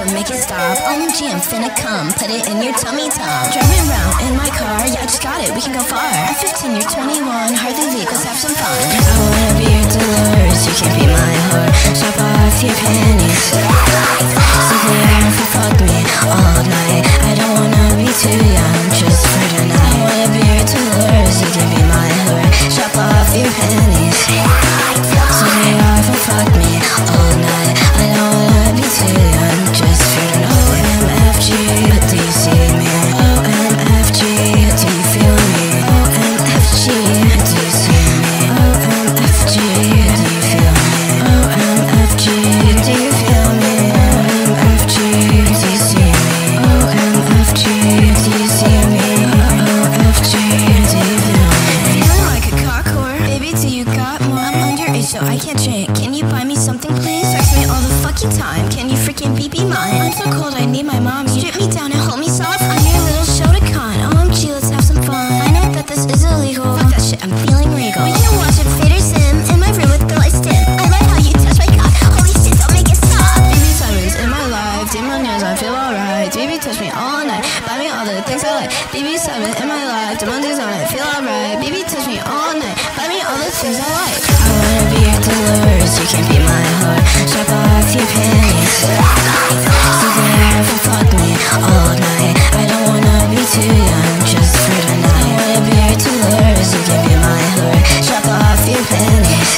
so make it stop. OMG, I'm finna come, put it in your tummy tom. Driving around in my car, yeah, I just got it, we can go far. I'm 15, you're 21, hardly leave, let's have some fun. I wanna be your Dolores, you can't be my whore. Chop off your panties. I can't drink. Can you buy me something, please? Text me all the fucking time. Can you freaking be be mine? I'm so cold, I need my mom. Strip me down and hold me soft. Oh, I'm your little Shotokan. OMG, let's have some fun. I know that this is illegal. Fuck that shit, I'm feeling regal. We can watch a Vader sim in my room with the lights dim. I like how you touch my cock. Holy shit, don't make it stop. Baby Simon's in my life. Nails, I feel alright. Baby, touch me all night. Buy me all the things I like. Baby Simon in my life. On it, feel alright. Baby, touch me all night. Buy me all the things I like your words, you can be my heart. Drop off your panties So there for fuck me all night. I don't wanna be too young just for tonight I wanna be two lures, you can be my heart. Drop off your panties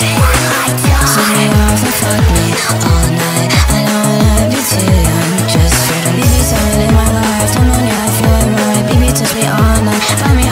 So there for fuck me all night. I don't wanna be too young just for tonight Baby, someone in my life, don't know you, I right Baby, touch me all night, find me